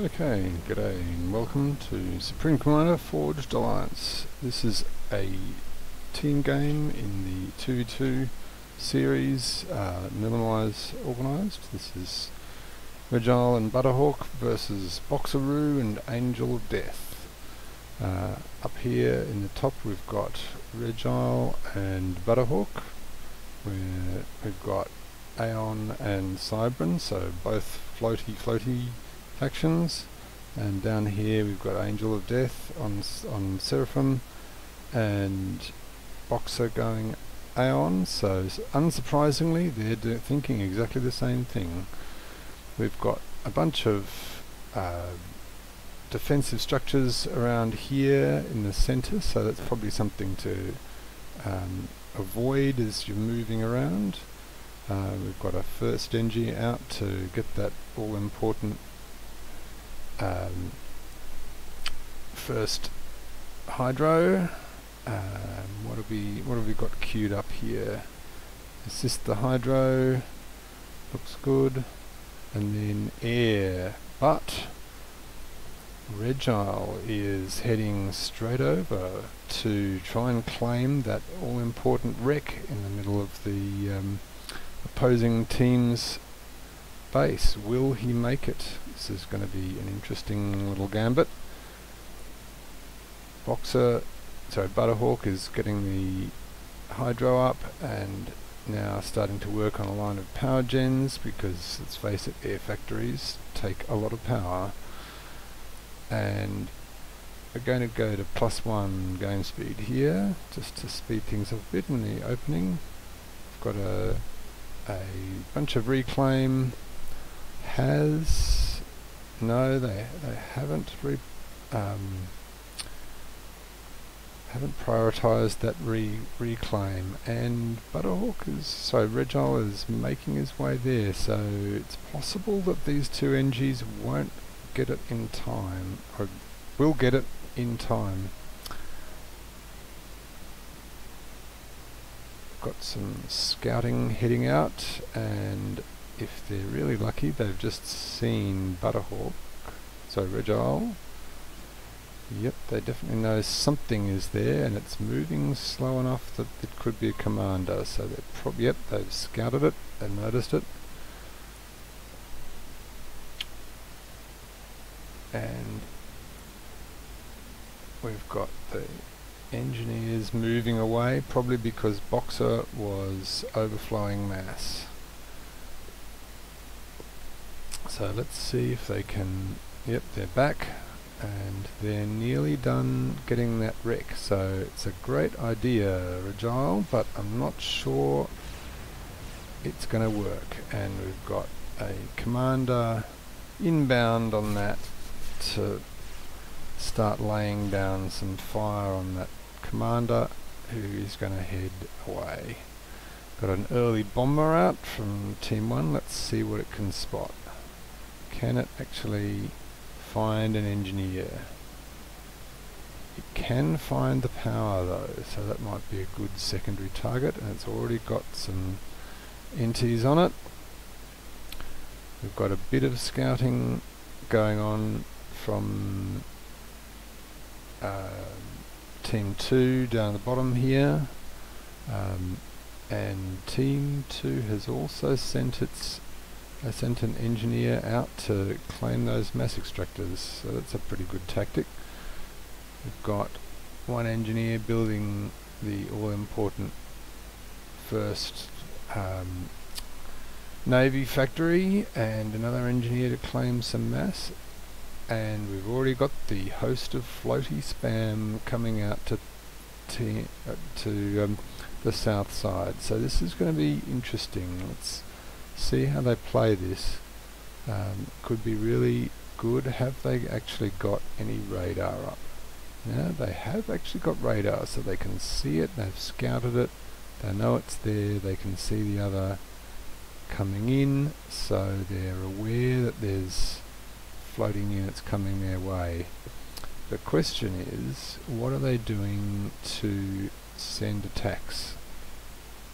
Okay, g'day and welcome to Supreme Commander Forged Alliance. This is a team game in the 2v2 series, uh, Millenwise organised. This is Regile and Butterhawk versus Boxeroo and Angel of Death. Uh, up here in the top we've got Regile and Butterhawk. We've got Aeon and Cybran, so both floaty floaty factions and down here we've got Angel of Death on on Seraphim and Boxer going Aeon. So unsurprisingly they're thinking exactly the same thing. We've got a bunch of uh, defensive structures around here in the center. So that's probably something to um, avoid as you're moving around. Uh, we've got a first Engi out to get that all important um, first hydro. Um, what have we what have we got queued up here? Assist the hydro. Looks good. And then air. But Regile is heading straight over to try and claim that all-important wreck in the middle of the um, opposing team's base. Will he make it? This is going to be an interesting little gambit. Boxer, so Butterhawk is getting the hydro up and now starting to work on a line of power gens because let's face it, air factories take a lot of power and we're going to go to plus one game speed here just to speed things up a bit in the opening. I've got a, a bunch of reclaim has no they they haven't re, um, haven't prioritized that re reclaim. And Butterhawk is so Regile is making his way there. So it's possible that these two Engis won't get it in time or will get it in time. Got some scouting heading out and if they're really lucky, they've just seen Butterhawk, so Regile. Yep, they definitely know something is there, and it's moving slow enough that it could be a commander. So they're probably yep, they've scouted it, they noticed it, and we've got the engineers moving away, probably because Boxer was overflowing mass. So let's see if they can, yep they're back and they're nearly done getting that wreck so it's a great idea Regile but I'm not sure it's going to work and we've got a commander inbound on that to start laying down some fire on that commander who is going to head away. Got an early bomber out from team 1, let's see what it can spot. Can it actually find an engineer? It can find the power though, so that might be a good secondary target and it's already got some NTs on it. We've got a bit of scouting going on from uh, team 2 down the bottom here um, and team 2 has also sent its I sent an engineer out to claim those mass extractors, so that's a pretty good tactic. We've got one engineer building the all-important first um, Navy factory and another engineer to claim some mass. And we've already got the host of floaty spam coming out to uh, to um, the south side. So this is going to be interesting. Let's see how they play this. Um, could be really good. Have they actually got any radar up? Yeah, they have actually got radar, so they can see it. They've scouted it. They know it's there. They can see the other coming in, so they're aware that there's floating units coming their way. The question is, what are they doing to send attacks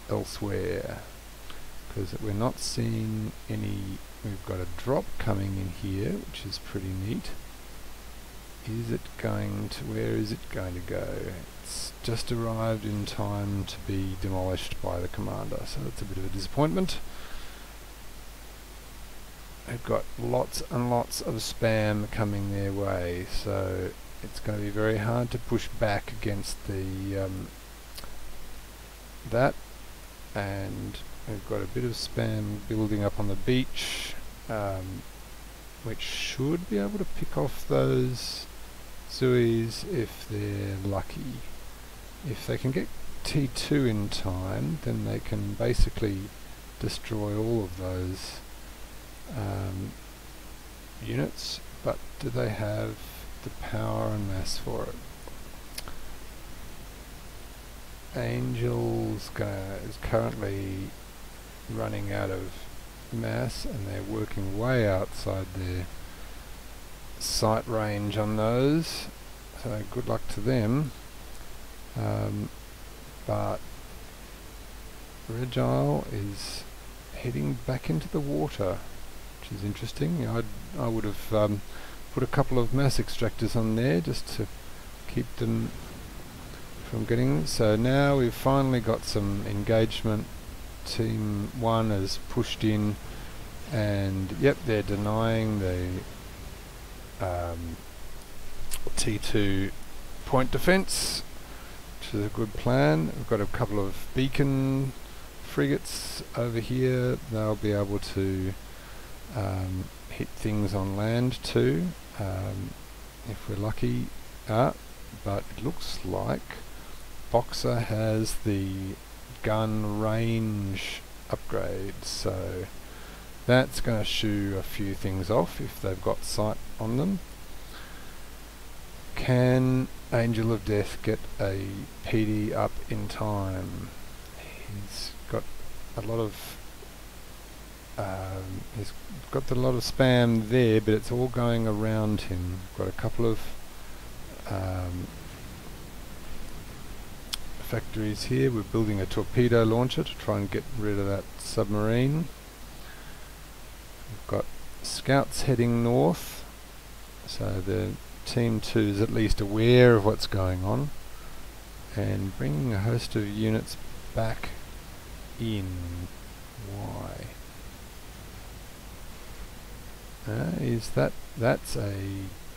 elsewhere? Because we're not seeing any we've got a drop coming in here which is pretty neat. Is it going to where is it going to go? It's just arrived in time to be demolished by the commander so that's a bit of a disappointment. They've got lots and lots of spam coming their way so it's going to be very hard to push back against the um, that and we've got a bit of spam building up on the beach um, which should be able to pick off those Zuis if they're lucky. If they can get T2 in time then they can basically destroy all of those um, units but do they have the power and mass for it? Angel's is currently running out of mass and they're working way outside their sight range on those. So good luck to them. Um, but Regile is heading back into the water which is interesting. I'd, I would have um, put a couple of mass extractors on there just to keep them from getting so now we've finally got some engagement team 1 has pushed in and yep they're denying the um, T2 point defence which is a good plan. We've got a couple of beacon frigates over here. They'll be able to um, hit things on land too um, if we're lucky. Uh, but it looks like Boxer has the gun range upgrade. So that's going to shoo a few things off if they've got sight on them. Can Angel of Death get a PD up in time? He's got a lot of um, he's got a lot of spam there but it's all going around him. Got a couple of um, factories here. We're building a torpedo launcher to try and get rid of that submarine. We've got scouts heading north, so the team 2 is at least aware of what's going on and bringing a host of units back in. Why? Uh, is that that's a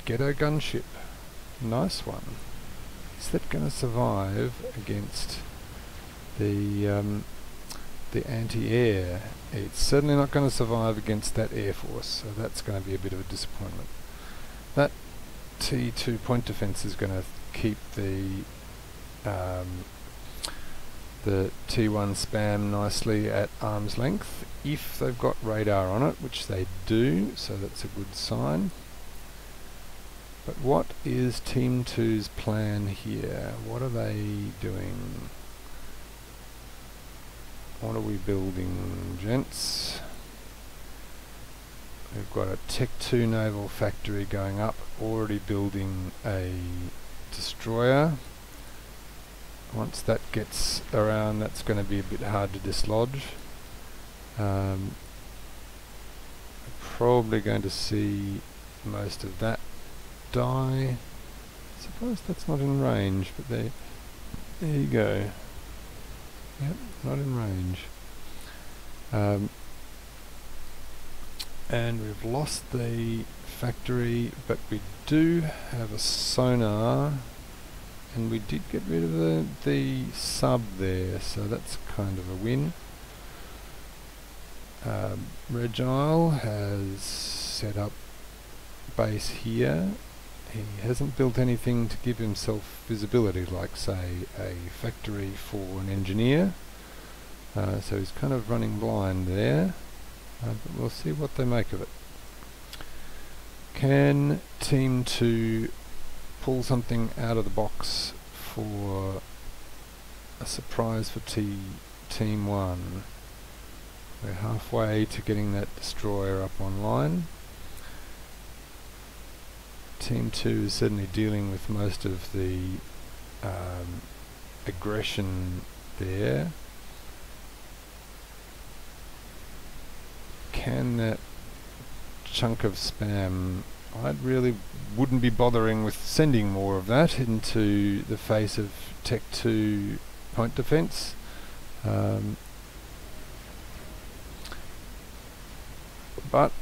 ghetto gunship? Nice one. Is that going to survive against the um, the anti-air? It's certainly not going to survive against that air force, so that's going to be a bit of a disappointment. That T2 point defense is going to keep the um, the T1 spam nicely at arm's length if they've got radar on it, which they do, so that's a good sign. But what is Team 2's plan here? What are they doing? What are we building, gents? We've got a Tech 2 naval factory going up, already building a destroyer. Once that gets around, that's going to be a bit hard to dislodge. Um, probably going to see most of that die. I suppose that's not in range, but there, there you go. Yep, not in range. Um, and we've lost the factory, but we do have a sonar, and we did get rid of the, the sub there, so that's kind of a win. Um, Regile has set up base here he hasn't built anything to give himself visibility like say a factory for an engineer. Uh, so he's kind of running blind there. Uh, but we'll see what they make of it. Can team 2 pull something out of the box for a surprise for T team 1 we're halfway to getting that destroyer up online Team 2 is certainly dealing with most of the um, aggression there. can that chunk of spam. I really wouldn't be bothering with sending more of that into the face of Tech 2 point defense. Um, but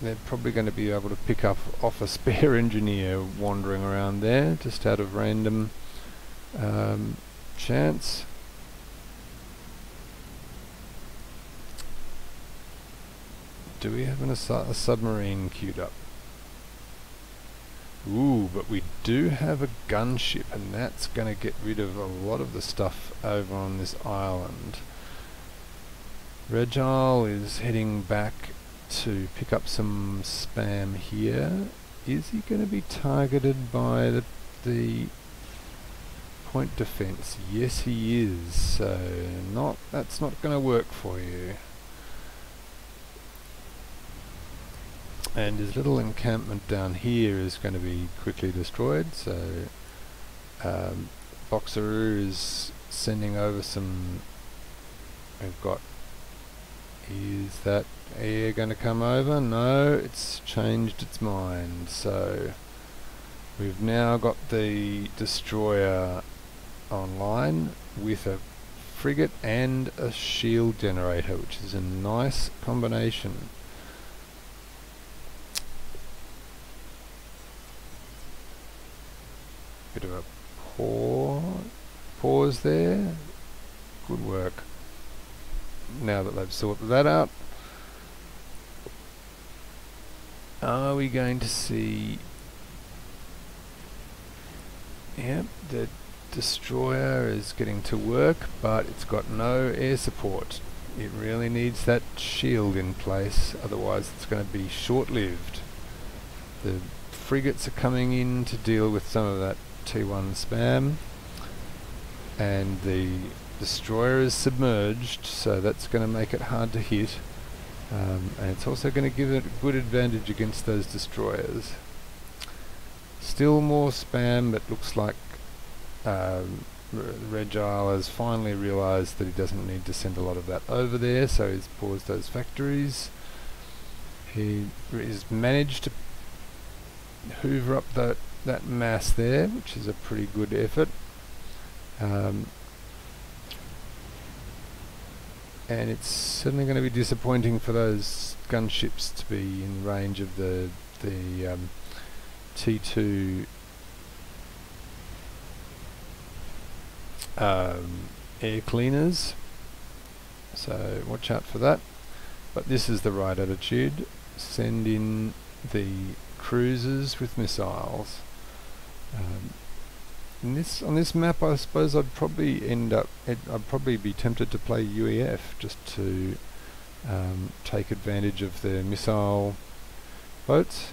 they're probably going to be able to pick up off a spare engineer wandering around there just out of random um, chance. Do we have an, a submarine queued up? Ooh, but we do have a gunship and that's going to get rid of a lot of the stuff over on this island. Regile is heading back to pick up some spam here. Is he going to be targeted by the, the point defense? Yes he is, so not that's not going to work for you. and his little encampment down here is going to be quickly destroyed so um, Boxeroo is sending over some we've got is that air going to come over? No, it's changed its mind so we've now got the destroyer online with a frigate and a shield generator which is a nice combination Bit of a pause, pause there. Good work. Now that they've sorted that out, are we going to see... Yep, the destroyer is getting to work, but it's got no air support. It really needs that shield in place, otherwise it's going to be short-lived. The frigates are coming in to deal with some of that T1 spam and the destroyer is submerged so that's going to make it hard to hit um, and it's also going to give it a good advantage against those destroyers. Still more spam but looks like um, Regile has finally realised that he doesn't need to send a lot of that over there so he's paused those factories. He has managed to hoover up that that mass there, which is a pretty good effort. Um, and it's certainly going to be disappointing for those gunships to be in range of the the um, T2 um, air cleaners. So watch out for that. But this is the right attitude. Send in the cruisers with missiles. Um, this on this map, I suppose I'd probably end up. I'd probably be tempted to play UEF just to um, take advantage of the missile boats.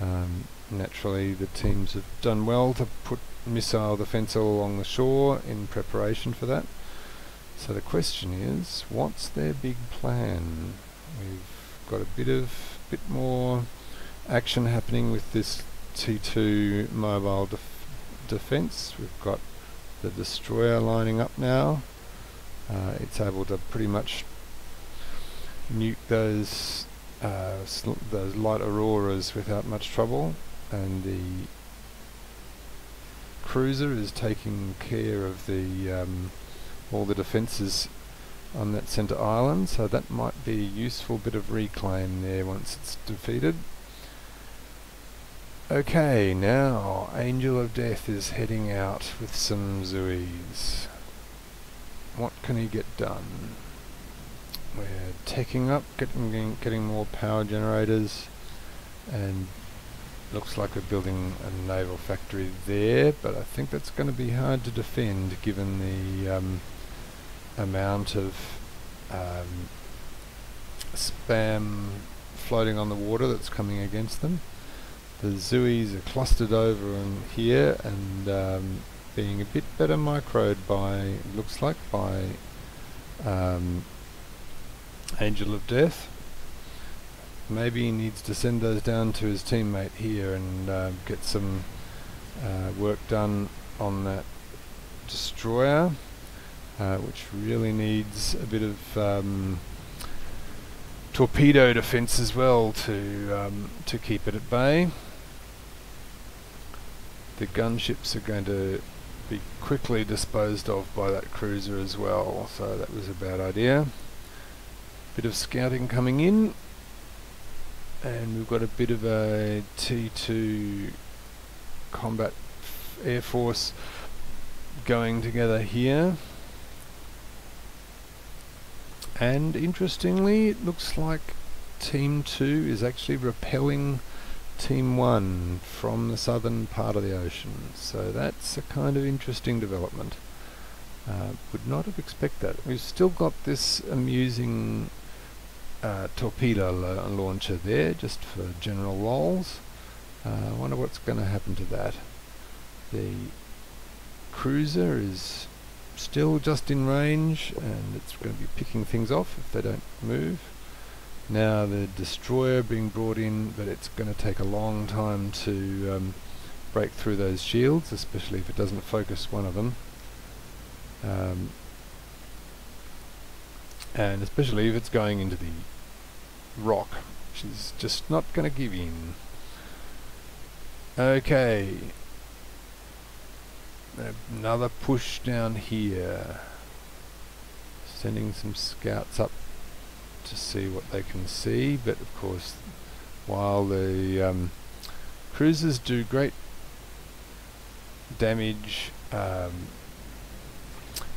Um, naturally, the teams have done well to put missile defence all along the shore in preparation for that. So the question is, what's their big plan? We've got a bit of bit more action happening with this T2 mobile def defense. We've got the destroyer lining up now. Uh, it's able to pretty much nuke those uh, those light auroras without much trouble, and the cruiser is taking care of the um, all the defences on that centre island. So that might be a useful bit of reclaim there once it's defeated. Okay, now Angel of Death is heading out with some Zuis. What can he get done? We're taking up, getting getting more power generators, and looks like we're building a naval factory there. But I think that's going to be hard to defend given the um, amount of um, spam floating on the water that's coming against them the Zuis are clustered over in here and um, being a bit better microed by, looks like, by um, Angel of Death. Maybe he needs to send those down to his teammate here and uh, get some uh, work done on that destroyer, uh, which really needs a bit of um, torpedo defence as well to um, to keep it at bay. The gunships are going to be quickly disposed of by that cruiser as well, so that was a bad idea. Bit of scouting coming in, and we've got a bit of a T2 combat air force going together here. And interestingly, it looks like Team 2 is actually repelling Team 1 from the southern part of the ocean. So that's a kind of interesting development. Uh, would not have expected that. We've still got this amusing uh, torpedo la launcher there, just for general lols. Uh, I wonder what's going to happen to that. The cruiser is still just in range and it's going to be picking things off if they don't move. Now the destroyer being brought in but it's going to take a long time to um, break through those shields especially if it doesn't focus one of them. Um, and especially if it's going into the rock which is just not going to give in. Okay, Another push down here. Sending some scouts up to see what they can see, but of course, while the um, cruisers do great damage um,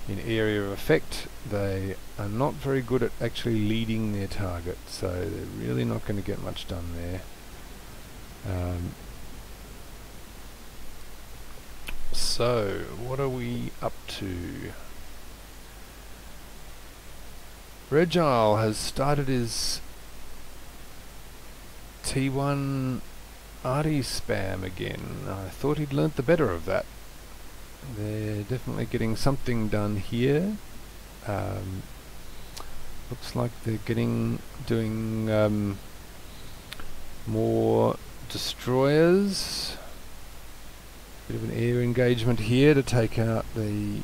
in area of effect, they are not very good at actually leading their target, so they're really not going to get much done there. Um, So, what are we up to? Regile has started his T1 arty spam again. I thought he'd learnt the better of that. They're definitely getting something done here. Um, looks like they're getting doing um, more destroyers Bit of an air engagement here to take out the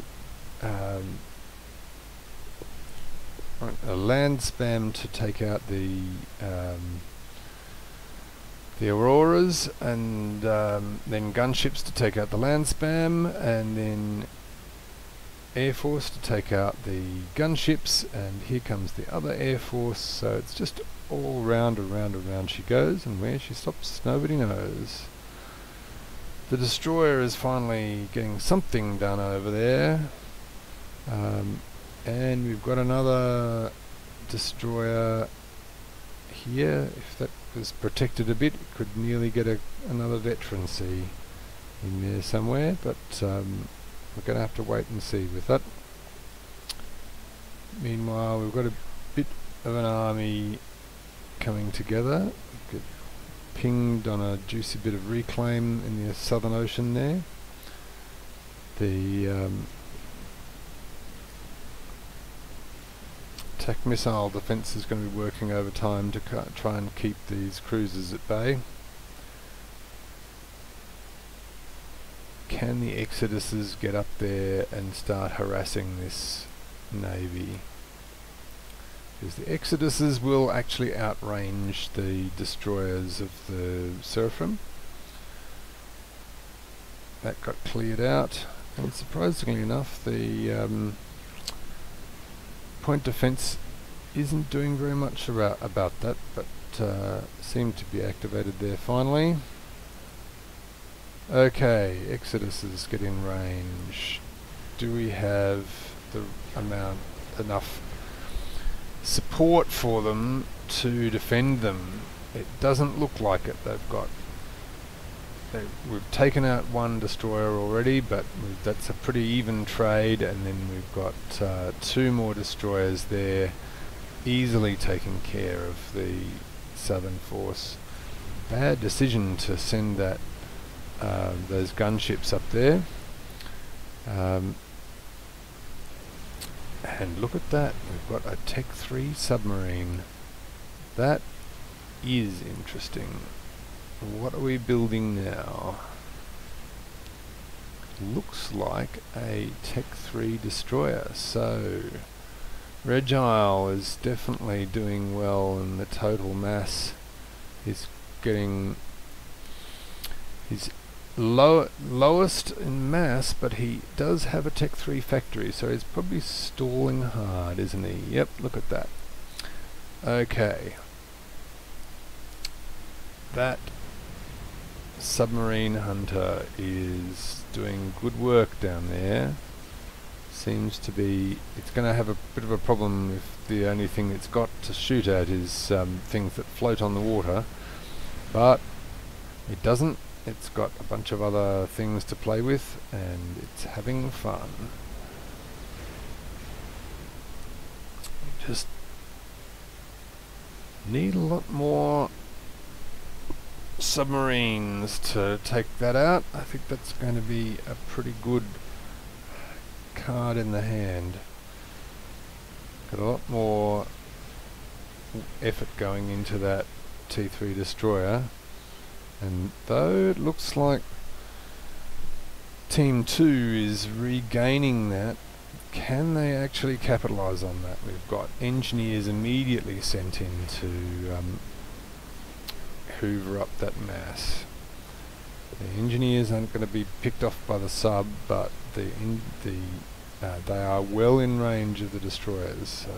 um, a land spam to take out the um, the auroras and um, then gunships to take out the land spam and then air force to take out the gunships and here comes the other air force. So it's just all round around around she goes and where she stops nobody knows the destroyer is finally getting something done over there. Um, and we've got another destroyer here. If that was protected a bit, it could nearly get a, another veterancy in there somewhere, but um, we're going to have to wait and see with that. Meanwhile, we've got a bit of an army coming together pinged on a juicy bit of reclaim in the Southern Ocean there. The um, attack missile defence is going to be working overtime to try and keep these cruisers at bay. Can the Exoduses get up there and start harassing this navy? The Exoduses will actually outrange the destroyers of the Seraphim. That got cleared out, and surprisingly enough, the um, point defense isn't doing very much about, about that, but uh, seemed to be activated there finally. Okay, Exoduses get in range. Do we have the amount enough support for them to defend them. It doesn't look like it. They've got they, we've taken out one destroyer already, but that's a pretty even trade, and then we've got uh, two more destroyers there, easily taking care of the Southern Force. Bad decision to send that uh, those gunships up there. Um, and look at that, we've got a Tech 3 submarine. That is interesting. What are we building now? Looks like a Tech 3 destroyer, so Regile is definitely doing well and the total mass. is getting he's low, lowest in mass, but he does have a Tech 3 factory, so he's probably stalling hard, isn't he? Yep, look at that. Okay. That submarine hunter is doing good work down there. Seems to be... It's going to have a bit of a problem if the only thing it's got to shoot at is um, things that float on the water. But it doesn't it's got a bunch of other things to play with and it's having fun. Just need a lot more submarines to take that out. I think that's going to be a pretty good card in the hand. Got a lot more effort going into that T3 destroyer. And though it looks like Team 2 is regaining that, can they actually capitalise on that? We've got engineers immediately sent in to um, hoover up that mass. The engineers aren't going to be picked off by the sub, but the the uh, they are well in range of the destroyers. So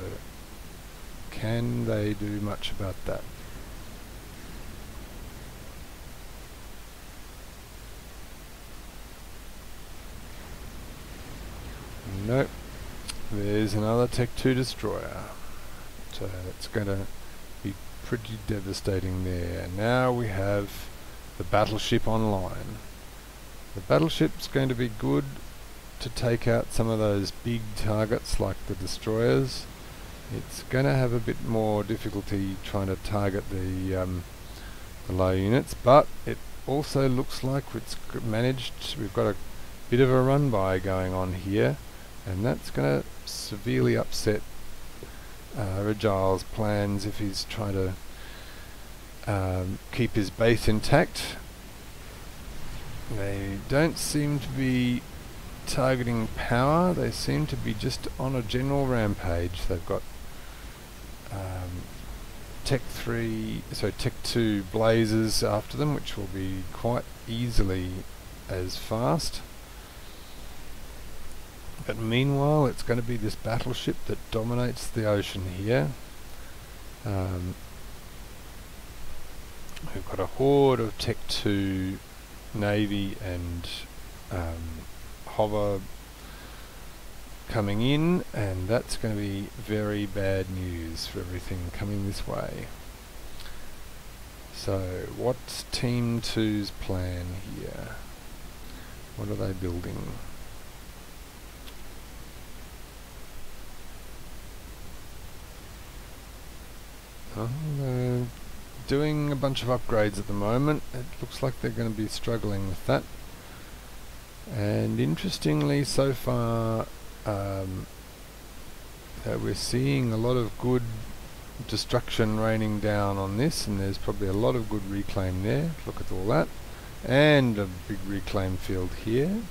can they do much about that? Nope. There's another Tech 2 destroyer. So that's going to be pretty devastating there. Now we have the battleship online. The battleship's going to be good to take out some of those big targets like the destroyers. It's going to have a bit more difficulty trying to target the, um, the low units, but it also looks like it's managed. We've got a bit of a run by going on here and that's going to severely upset uh, Regile's plans if he's trying to um, keep his base intact. They don't seem to be targeting power, they seem to be just on a general rampage. They've got um, Tech 3, so Tech 2 blazers after them, which will be quite easily as fast. But meanwhile, it's going to be this battleship that dominates the ocean here. Um, we've got a horde of Tech 2 Navy and um, hover coming in and that's going to be very bad news for everything coming this way. So what's Team 2's plan here? What are they building? Well, they're doing a bunch of upgrades at the moment. It looks like they're going to be struggling with that. And interestingly, so far, um, uh, we're seeing a lot of good destruction raining down on this, and there's probably a lot of good reclaim there. Look at all that. And a big reclaim field here.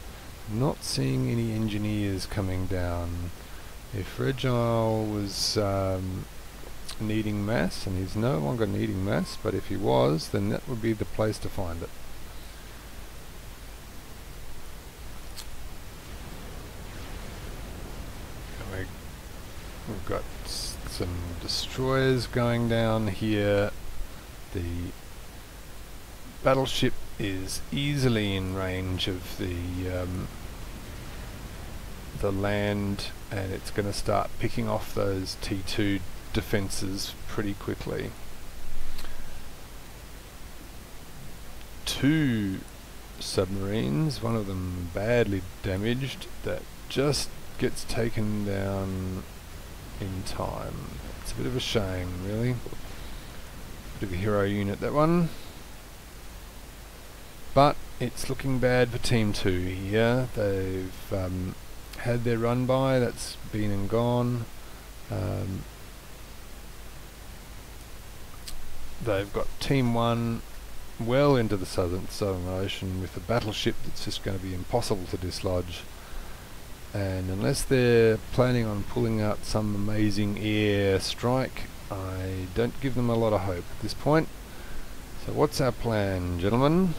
Not seeing any engineers coming down. If Regile was um, needing mass, and he's no longer needing mass, but if he was, then that would be the place to find it. We've got some destroyers going down here. The battleship is easily in range of the um, the land and it's going to start picking off those T2 defences pretty quickly. Two submarines, one of them badly damaged, that just gets taken down in time. It's a bit of a shame, really. Bit of a hero unit, that one. But it's looking bad for Team 2 here. They've um, had their run by, that's been and gone. Um, they've got Team 1 well into the southern Southern Ocean with a battleship that's just going to be impossible to dislodge. and unless they're planning on pulling out some amazing air strike I don't give them a lot of hope at this point. So what's our plan gentlemen?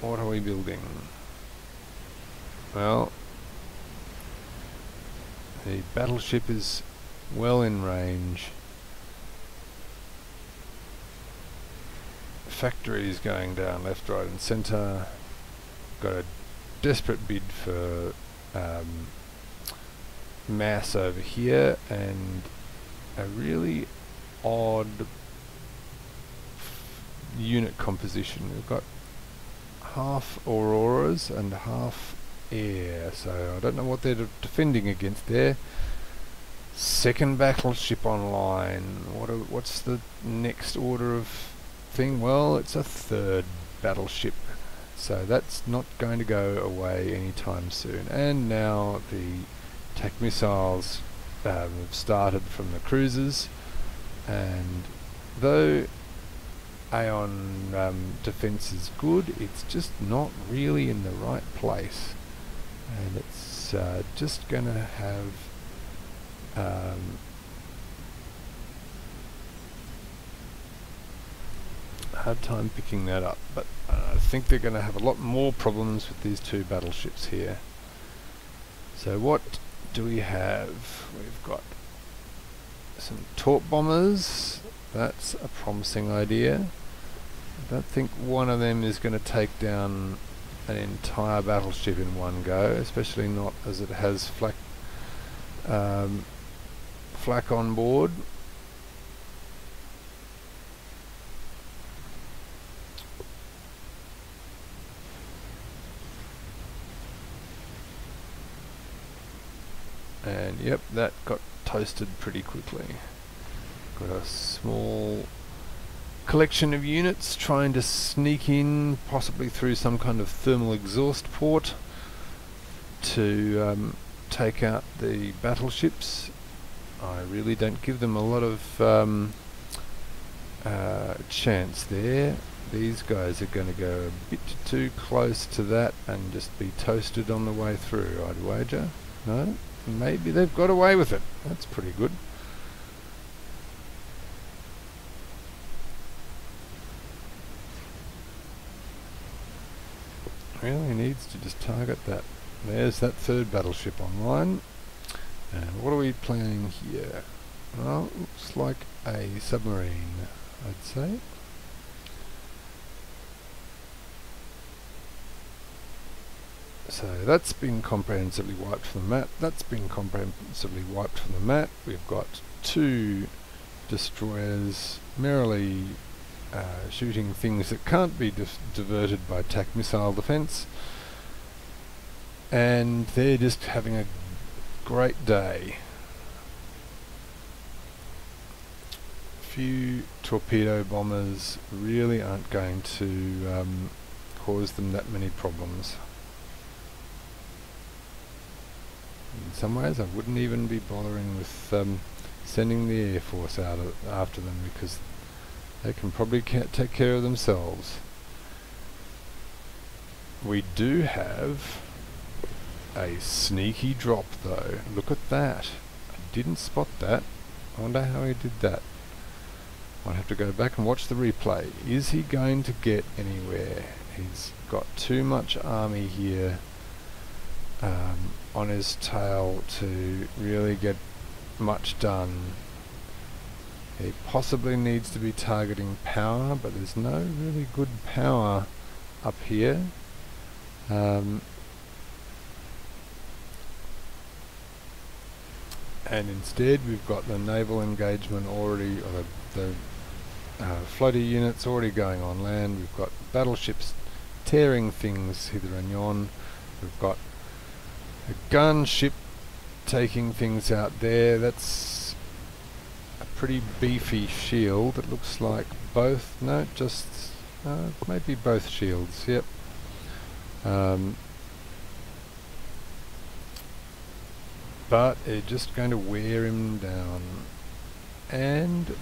What are we building? Well the battleship is well in range factories going down left right and centre got a desperate bid for um, mass over here and a really odd unit composition. We've got half auroras and half air, so I don't know what they're defending against there. Second battleship online. What what's the next order of thing? Well, it's a third battleship so that's not going to go away anytime soon. And now the attack missiles um, have started from the cruisers, and though Aeon um, defense is good, it's just not really in the right place, and it's uh, just going to have um, hard time picking that up, but uh, I think they're going to have a lot more problems with these two battleships here. So what do we have? We've got some torp bombers. That's a promising idea. I don't think one of them is going to take down an entire battleship in one go, especially not as it has flak, um, flak on board. and yep that got toasted pretty quickly got a small collection of units trying to sneak in possibly through some kind of thermal exhaust port to um, take out the battleships I really don't give them a lot of um, uh, chance there these guys are going to go a bit too close to that and just be toasted on the way through I'd wager no Maybe they've got away with it. That's pretty good. Really needs to just target that. There's that third battleship online. And what are we planning here? Well, looks like a submarine, I'd say. So that's been comprehensively wiped from the map. That's been comprehensively wiped from the map. We've got two destroyers merrily uh, shooting things that can't be diverted by attack missile defense. And they're just having a great day. Few torpedo bombers really aren't going to um, cause them that many problems. in some ways I wouldn't even be bothering with um, sending the Air Force out after them because they can probably take care of themselves. We do have a sneaky drop though. Look at that. I didn't spot that. I wonder how he did that. i might have to go back and watch the replay. Is he going to get anywhere? He's got too much army here um, on his tail to really get much done. He possibly needs to be targeting power, but there's no really good power up here. Um, and instead we've got the naval engagement already, or the, the uh, units already going on land. We've got battleships tearing things hither and yon. We've got a gunship taking things out there. That's a pretty beefy shield. It looks like both. No, just uh, maybe both shields. Yep. Um, but it's just going to wear him down. And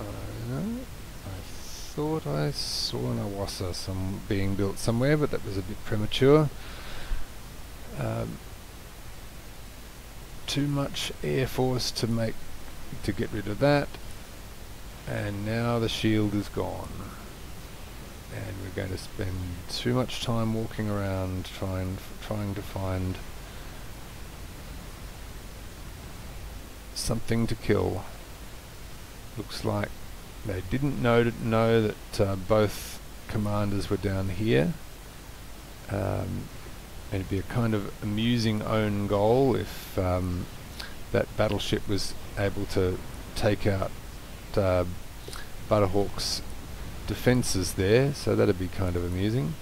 I, thought I saw an Awassa some being built somewhere, but that was a bit premature. Um, too much air force to make to get rid of that, and now the shield is gone. And we're going to spend too much time walking around trying trying to find something to kill. Looks like they didn't know know that uh, both commanders were down here. Um, it'd be a kind of amusing own goal if um, that battleship was able to take out uh, Butterhawk's defences there, so that'd be kind of amusing.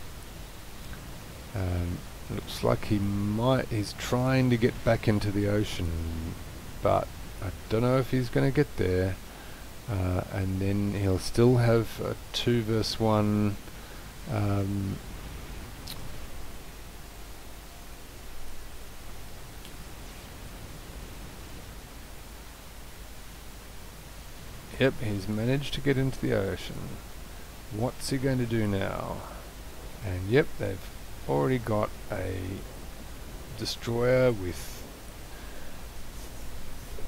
Um, looks like he might, he's trying to get back into the ocean, but I don't know if he's going to get there. Uh, and then he'll still have a 2 versus 1 um, Yep, he's managed to get into the ocean. What's he going to do now? And yep, they've already got a destroyer with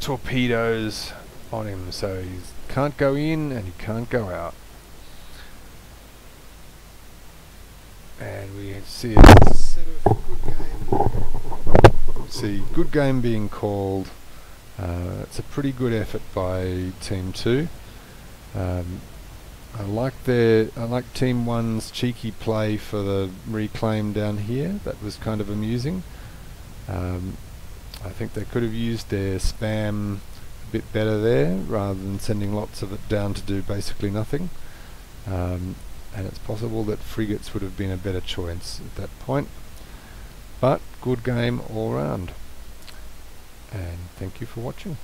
torpedoes on him, so he can't go in and he can't go out. And we see a set of good game. See good game being called. Uh, it's a pretty good effort by Team Two. Um, I like their I like Team One's cheeky play for the reclaim down here. That was kind of amusing. Um, I think they could have used their spam a bit better there rather than sending lots of it down to do basically nothing. Um, and it's possible that frigates would have been a better choice at that point. But good game all round. And thank you for watching.